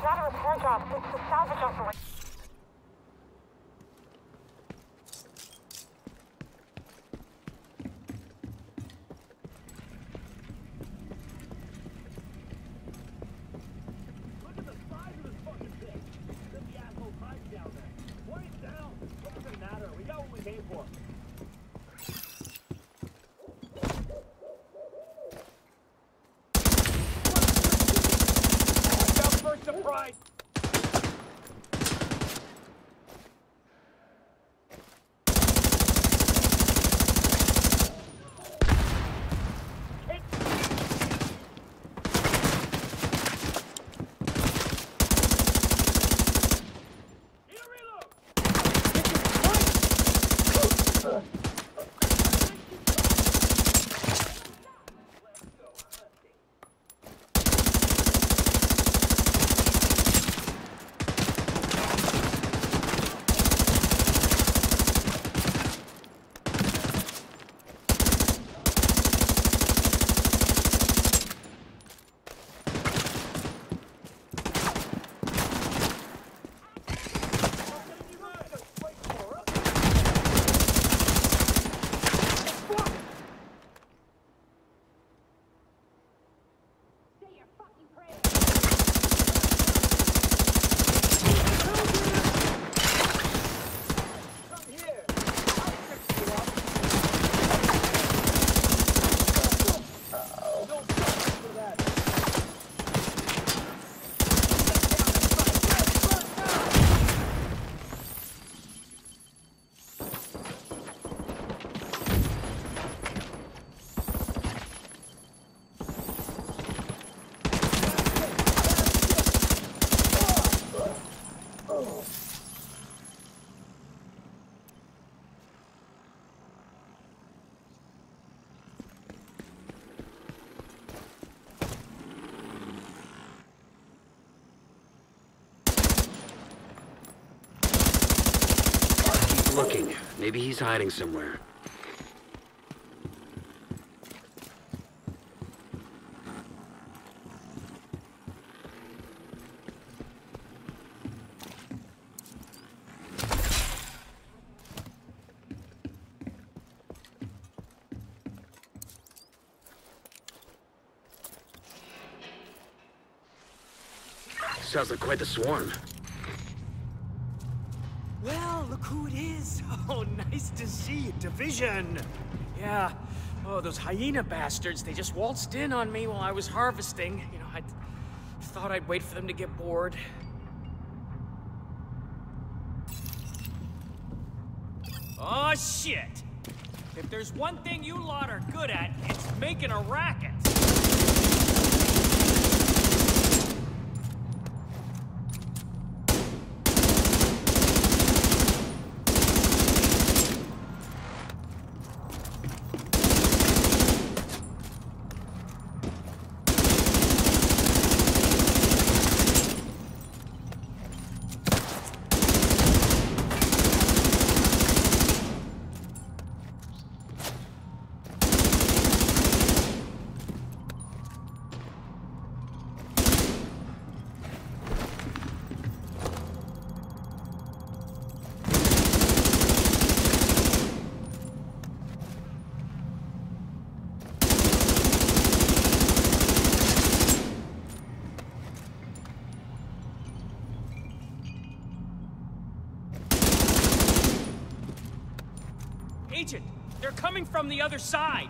It's not a repair job. It's a salvage operation. your fucking prey. Looking. Maybe he's hiding somewhere. Sounds like quite the swarm. Well, look who it is. Oh, nice to see you, Division. Yeah. Oh, those hyena bastards, they just waltzed in on me while I was harvesting. You know, I thought I'd wait for them to get bored. Oh, shit! If there's one thing you lot are good at, it's making a racket. Agent, they're coming from the other side.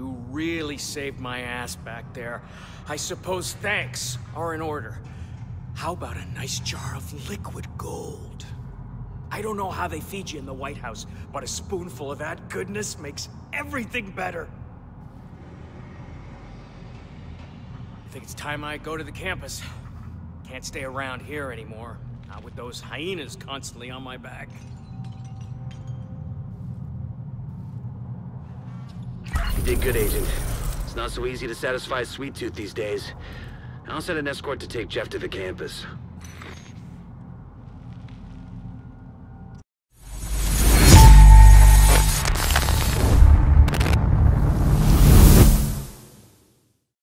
Really saved my ass back there. I suppose thanks are in order. How about a nice jar of liquid gold? I don't know how they feed you in the White House, but a spoonful of that goodness makes everything better. I think it's time I go to the campus. Can't stay around here anymore. Not with those hyenas constantly on my back. You did good, Agent. It's not so easy to satisfy sweet tooth these days. I'll send an escort to take Jeff to the campus.